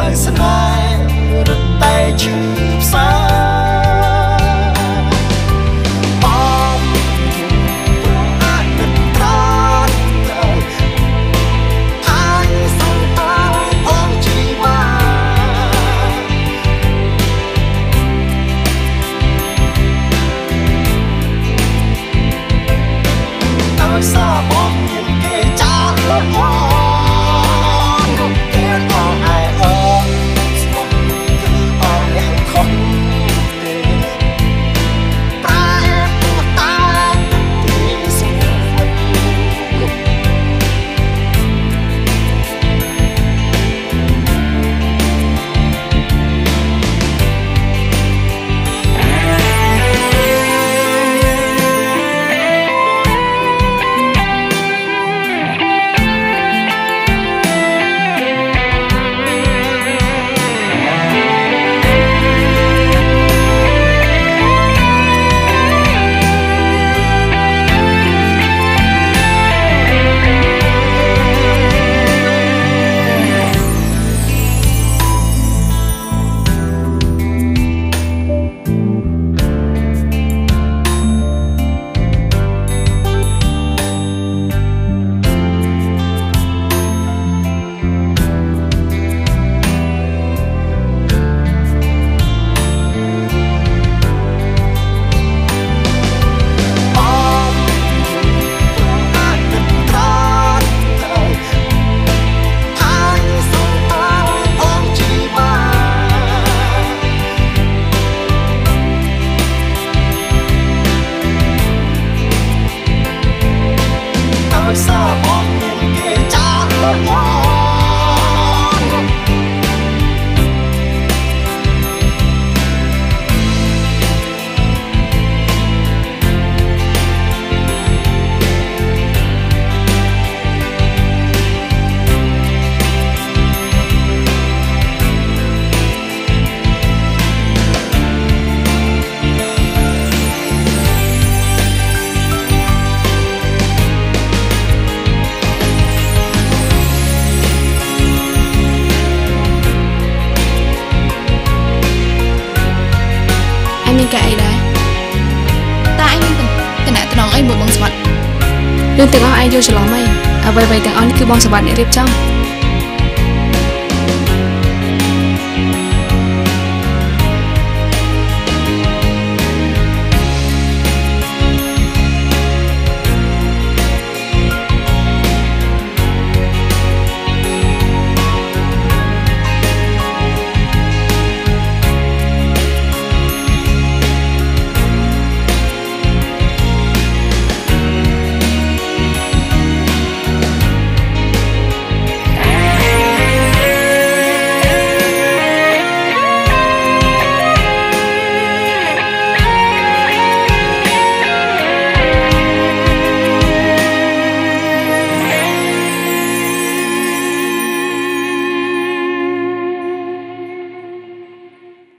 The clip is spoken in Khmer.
ផ្លូវស្នេហ៍រត់តែឈឺផ្សាបងអាចទឹកត្រាទៅហើយសុំតើផងជីវ៉ាដោយសារបងមានគេចាស់ ការអីដែរតើអញមានតំណែងតំណងអីមួយបងស្វាត់រឿងទាំងអស់ឯងយល់ច្រឡំអីអ្វីៗទាំងអស់នេះគឺបងសម្បត្តិអ្នករៀបចំ